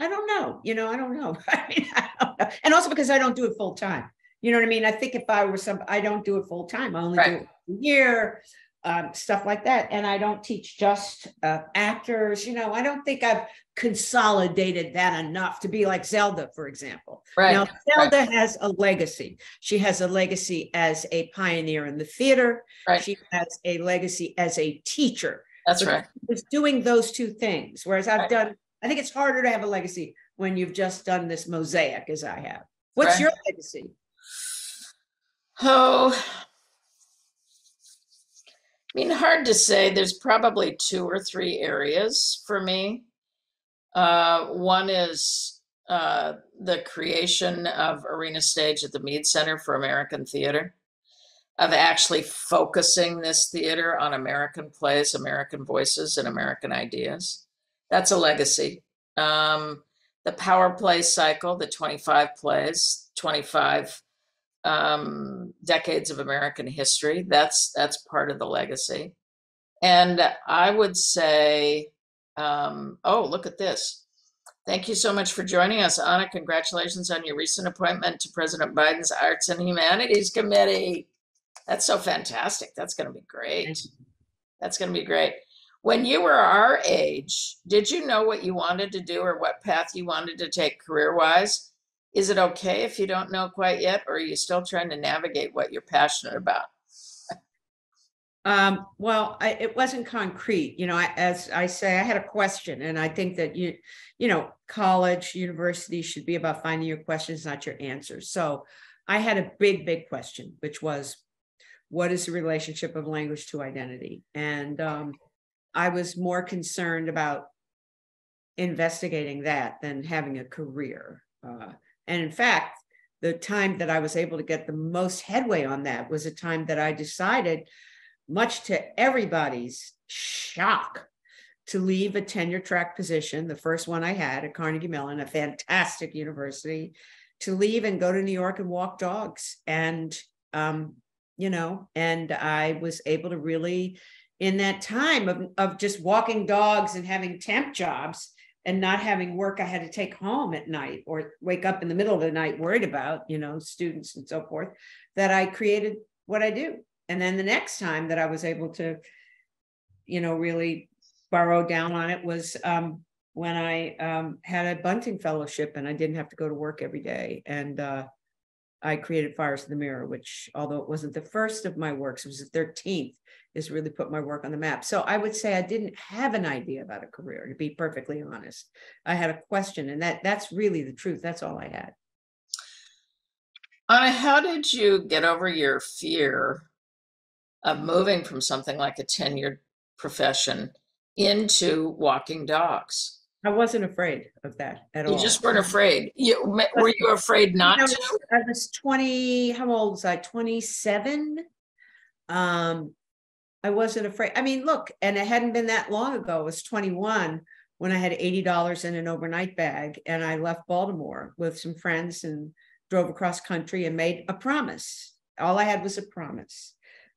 I don't know. You know, I don't know. <laughs> I mean, I don't know. And also because I don't do it full time. You know what I mean? I think if I were some, I don't do it full time. I only Right. do it a year, um, stuff like that. And I don't teach just uh, actors. You know, I don't think I've consolidated that enough to be like Zelda, for example. Right. Now, Zelda has a legacy. She has a legacy as a pioneer in the theater. Right. She has a legacy as a teacher. That's right. Was doing those two things. Whereas I've Right. done, I think it's harder to have a legacy when you've just done this mosaic as I have. What's Right. your legacy? Oh, I mean, hard to say. There's probably two or three areas for me. Uh, one is uh, the creation of Arena Stage at the Mead Center for American Theater, of actually focusing this theater on American plays, American voices, and American ideas. That's a legacy. Um, the Power Play cycle, the 25 plays, 25 um, decades of American history. That's that's part of the legacy. And I would say, um, oh, look at this. Thank you so much for joining us, Anna. Congratulations on your recent appointment to President Biden's Arts and Humanities Committee. That's so fantastic. That's going to be great. That's going to be great. When you were our age, did you know what you wanted to do or what path you wanted to take career wise? Is it okay if you don't know quite yet, or are you still trying to navigate what you're passionate about? Um, well, I, it wasn't concrete, you know, I, as I say, I had a question and I think that you, you know, college, university should be about finding your questions, not your answers. So I had a big, big question, which was, what is the relationship of language to identity? And um, I was more concerned about investigating that than having a career. Uh, and in fact, the time that I was able to get the most headway on that was a time that I decided, much to everybody's shock, to leave a tenure track position, the first one I had at Carnegie Mellon, a fantastic university, to leave and go to New York and walk dogs. And, um, you know, and I was able to really, in that time of, of just walking dogs and having temp jobs, and not having work I had to take home at night or wake up in the middle of the night worried about, you know, students and so forth, that I created what I do. And then the next time that I was able to, you know, really borrow down on it was um, when I um, had a bunting fellowship and I didn't have to go to work every day. And uh, I created Fires in the Mirror, which, although it wasn't the first of my works, it was the 13th, is really put my work on the map. So I would say I didn't have an idea about a career, to be perfectly honest. I had a question, and that that's really the truth. That's all I had. Anna, how did you get over your fear of moving from something like a tenured profession into walking dogs? I wasn't afraid of that at all. You just weren't afraid. You, were you afraid not I to? was, I was 20, how old was I? 27. Um, I wasn't afraid. I mean, look, and it hadn't been that long ago. I was 21 when I had $80 in an overnight bag and I left Baltimore with some friends and drove across country and made a promise. All I had was a promise.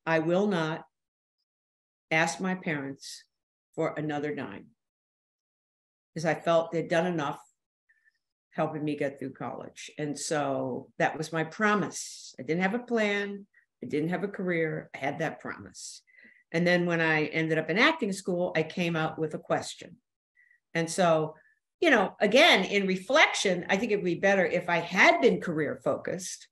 I will not ask my parents for another dime because I felt they'd done enough helping me get through college. And so that was my promise. I didn't have a plan, I didn't have a career, I had that promise. And then when I ended up in acting school, I came out with a question. And so, you know, again, in reflection, I think it would be better if I had been career focused,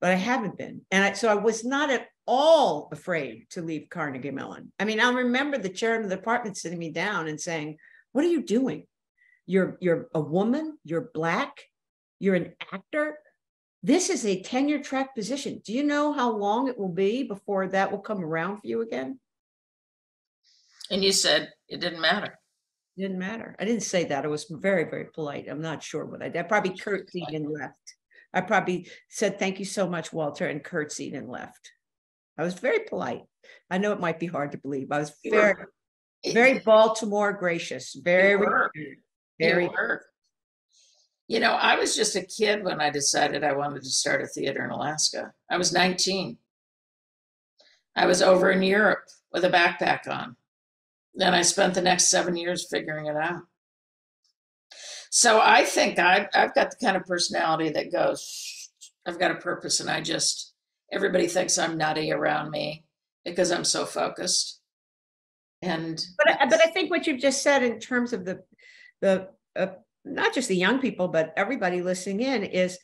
but I haven't been. And I, so I was not at all afraid to leave Carnegie Mellon. I mean, I remember the chairman of the department sitting me down and saying, What are you doing? You're you're a woman, you're black, you're an actor. This is a tenure track position. Do you know how long it will be before that will come around for you again? And you said it didn't matter. Didn't matter. I didn't say that. I was very, very polite. I'm not sure what I did. I probably curtsied and left. I probably said, thank you so much, Walter, and curtsied and left. I was very polite. I know it might be hard to believe. I was very, very Baltimore gracious, very. Very, You. You know, I was just a kid when I decided I wanted to start a theater in Alaska. I was 19. I was over in Europe with a backpack on. Then I spent the next seven years figuring it out. So I think I've, I've got the kind of personality that goes, I've got a purpose, and I just, everybody thinks I'm nutty around me because I'm so focused. And But I- but I think what you've just said in terms of the the uh, not just the young people but everybody listening in is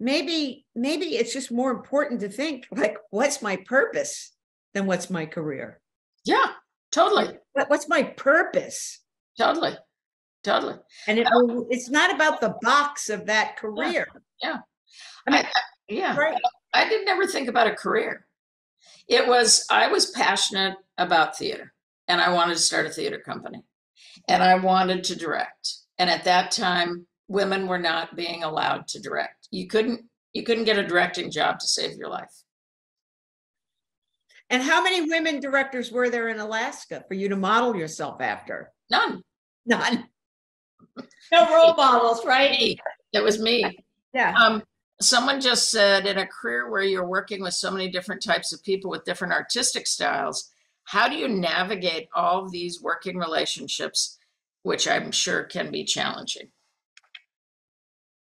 maybe maybe it's just more important to think like what's my purpose than what's my career. yeah, totally, What, what's my purpose? totally, totally. And it, will- it's not about the box of that career. yeah. I mean, I- Yeah. right. I didn't ever think about a career. It was, I was passionate about theater and I wanted to start a theater company and I wanted to direct. And at that time, women were not being allowed to direct. You couldn't, you couldn't get a directing job to save your life. And how many women directors were there in Alaska for you to model yourself after? None. None. <laughs> No role models, right? It was me. Yeah. Um, someone just said in a career where you're working with so many different types of people with different artistic styles, how do you navigate all these working relationships, which I'm sure can be challenging?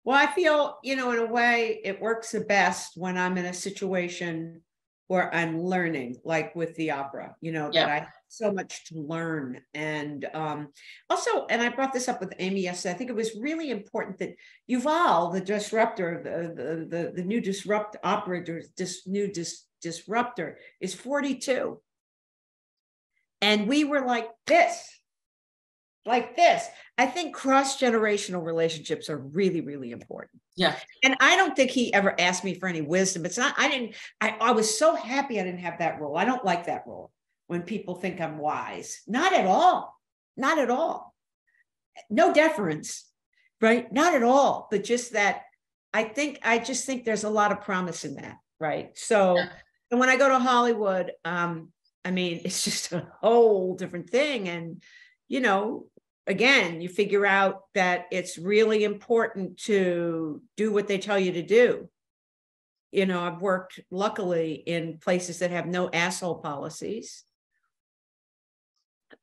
Well, I feel, you know, in a way, it works the best when I'm in a situation where I'm learning, like with the opera, you know, that Yeah. I have so much to learn. And um, also, and I brought this up with Amy yesterday, I think it was really important that Yuval, the disruptor, the the the, the new disrupt operator, this new dis, disruptor is 42. And we were like this, like this. I think cross generational relationships are really, really important. Yeah. And I don't think he ever asked me for any wisdom. It's not, I didn't, I, I was so happy I didn't have that role. I don't like that role when people think I'm wise. Not at all. Not at all. No deference, right? Not at all. But just that I think, I just think there's a lot of promise in that, right? So, Yeah. and when I go to Hollywood, um, I mean, it's just a whole different thing. And, you know, again, you figure out that it's really important to do what they tell you to do. You know, I've worked luckily in places that have no asshole policies.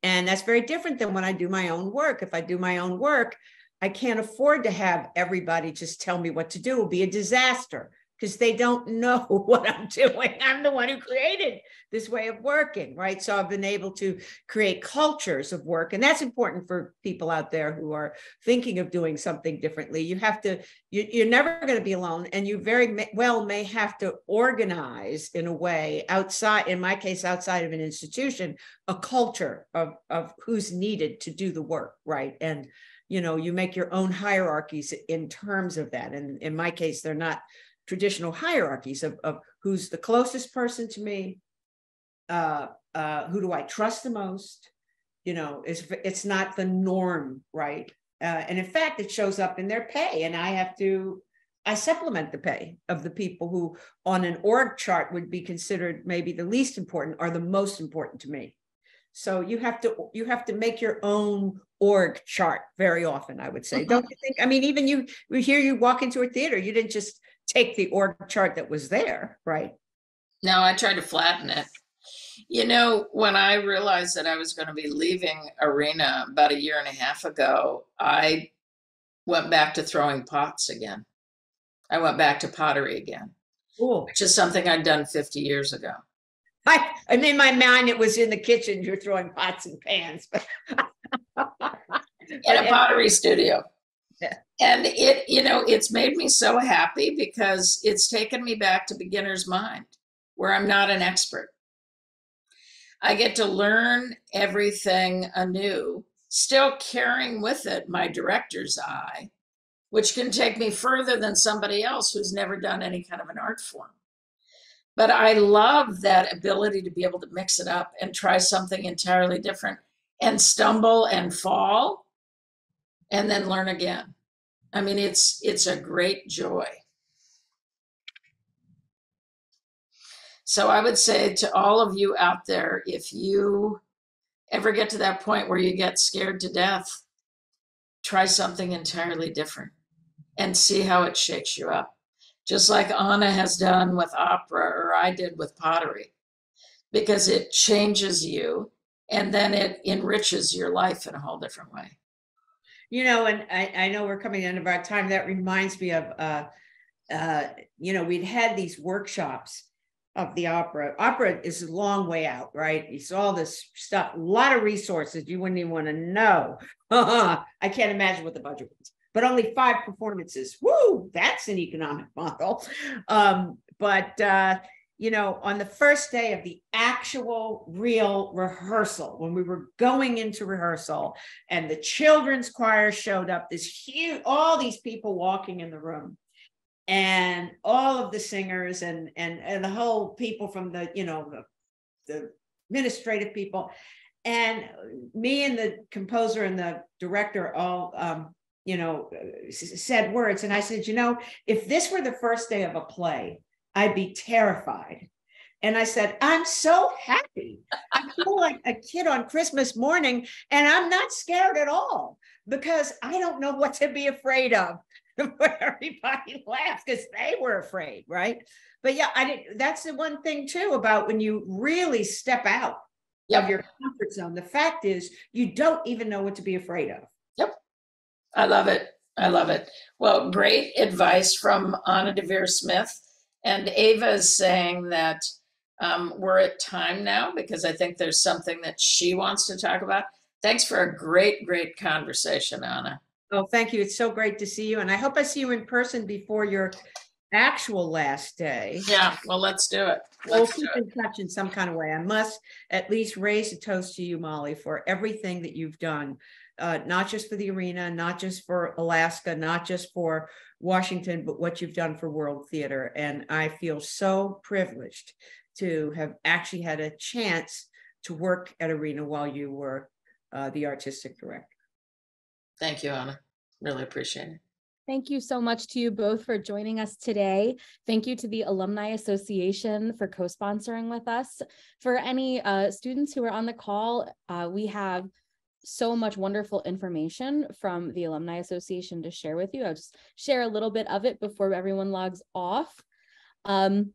And that's very different than when I do my own work. If I do my own work, I can't afford to have everybody just tell me what to do. It'll be a disaster because they don't know <laughs> what I'm doing. I'm the one who created this way of working, right? So I've been able to create cultures of work. And that's important for people out there who are thinking of doing something differently. You have to, you, you're never going to be alone. And you very ma- well may have to organize in a way outside, in my case, outside of an institution, a culture of, of who's needed to do the work, right? And you know, you make your own hierarchies in terms of that. And in my case, they're not traditional hierarchies of, of who's the closest person to me, uh, uh, who do I trust the most? You know, it's it's not the norm, right? Uh, and in fact, it shows up in their pay, and I have to I supplement the pay of the people who, on an org chart, would be considered maybe the least important are the most important to me. So you have to you have to make your own org chart very often. I would say, don't you think? I mean, even you we hear you walk into a theater, you didn't just take the org chart that was there, right? No, I tried to flatten it. You know, when I realized that I was going to be leaving Arena about a year and a half ago, I went back to throwing pots again. I went back to pottery again, Cool. which is something I'd done 50 years ago. I, and in my mind, it was in the kitchen. You're throwing pots and pans. <laughs> in a pottery studio. And it, you know, it's made me so happy because it's taken me back to beginner's mind where I'm not an expert. I get to learn everything anew, still carrying with it my director's eye, which can take me further than somebody else who's never done any kind of an art form. But I love that ability to be able to mix it up and try something entirely different and stumble and fall and then learn again. I mean, it's it's a great joy. So I would say to all of you out there, if you ever get to that point where you get scared to death, try something entirely different and see how it shakes you up. Just like Anna has done with opera or I did with pottery, because it changes you and then it enriches your life in a whole different way. You know, and I, I know we're coming end of our time. That reminds me of, uh, uh, you know, we'd had these workshops of the opera. Opera is a long way out, right? It's all this stuff, a lot of resources you wouldn't even want to know. <laughs> I can't imagine what the budget was, but only five performances. Woo, that's an economic model. Um, but uh, you know, on the first day of the actual real rehearsal, when we were going into rehearsal and the children's choir showed up, this huge, all these people walking in the room and all of the singers and, and, and the whole people from the, you know, the, the administrative people. And me and the composer and the director all um, you know said words. And i said you know if this were the first day of a play I'd be terrified. And I said, I'm so happy. I feel like a kid on Christmas morning, and I'm not scared at all because I don't know what to be afraid of. <laughs> Everybody <laughs> laughed because they were afraid, right? But yeah, I did. That's the one thing too about when you really step out yep. of your comfort zone. The fact is, you don't even know what to be afraid of. Yep, I love it. I love it. Well, great advice from Anna Deavere Smith and Ava is saying that um, we're at time now because I think there's something that she wants to talk about. Thanks for a great, great conversation, Anna. Oh, thank you. It's so great to see you. And I hope I see you in person before your actual last day. Yeah, well, let's do it. Let's we'll keep in touch in some kind of way. I must at least raise a toast to you, Molly, for everything that you've done, uh, not just for the arena, not just for Alaska, not just for Washington, but what you've done for World Theater. And I feel so privileged to have actually had a chance to work at Arena while you were uh, the artistic director. Thank you, Anna. Really appreciate it. Thank you so much to you both for joining us today. Thank you to the Alumni Association for co-sponsoring with us. For any uh, students who are on the call, uh, we have so much wonderful information from the Alumni Association to share with you. I'll just share a little bit of it before everyone logs off. Um,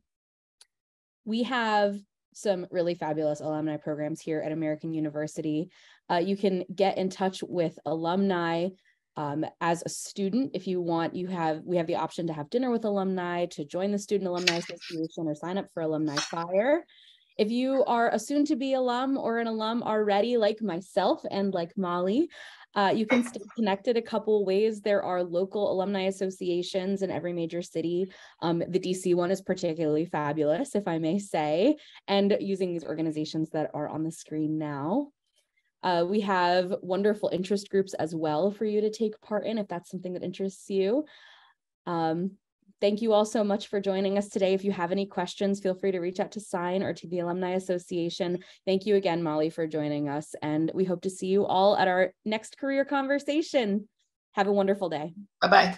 we have some really fabulous alumni programs here at American University. Uh, you can get in touch with alumni um, as a student if you want you have we have the option to have dinner with alumni to join the student alumni association or sign up for alumni fire if you are a soon to be alum or an alum already, like myself and like Molly, uh, you can stay <laughs> connected a couple ways. There are local alumni associations in every major city. Um, the DC one is particularly fabulous, if I may say, and using these organizations that are on the screen now. Uh, we have wonderful interest groups as well for you to take part in if that's something that interests you. Um, Thank you all so much for joining us today. If you have any questions, feel free to reach out to Sine or to the Alumni Association. Thank you again, Molly, for joining us. And we hope to see you all at our next career conversation. Have a wonderful day. Bye-bye.